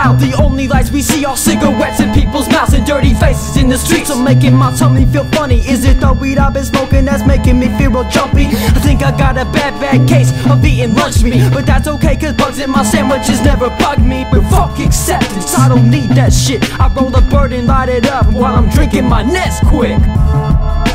The only lights we see are cigarettes in people's mouths And dirty faces in the streets. So making my tummy feel funny. Is it the weed I've been smoking that's making me feel real jumpy? I think I got a bad, bad case of eating lunch meat But that's okay cause bugs in my sandwiches never bug me. But fuck acceptance, I don't need that shit. I roll a bird and light it up while I'm drinking my Nesquik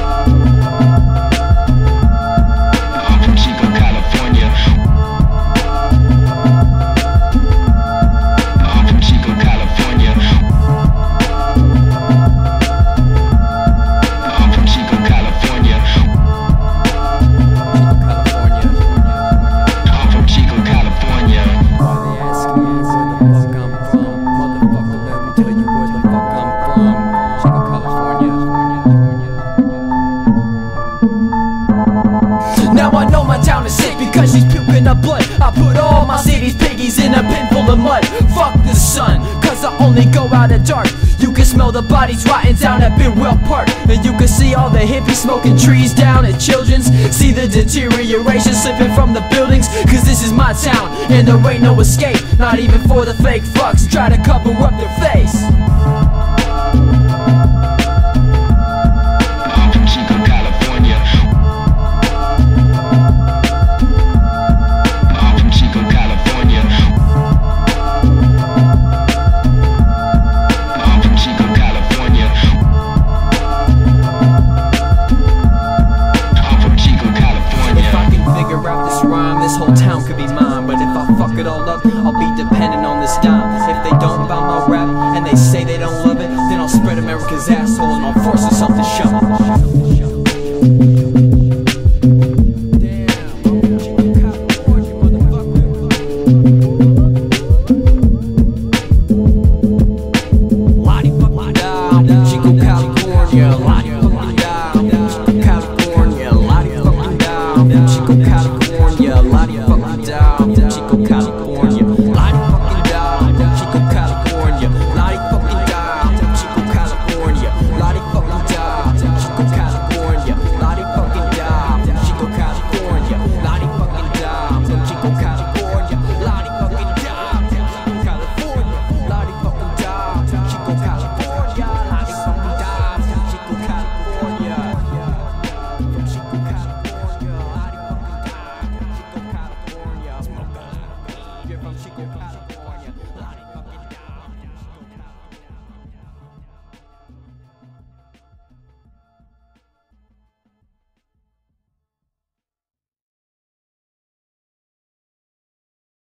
only go out at dark. You can smell the bodies rotting down at Bidwell Park. And you can see all the hippies smoking trees down at Children's. See the deterioration slipping from the buildings. Cause this is my town and there ain't no escape. Not even for the fake fucks. Try to cover up their face I'll be dependent on this dime. If they don't buy my rap and they say they don't love it, then I'll spread America's asshole and I'll force herself to shove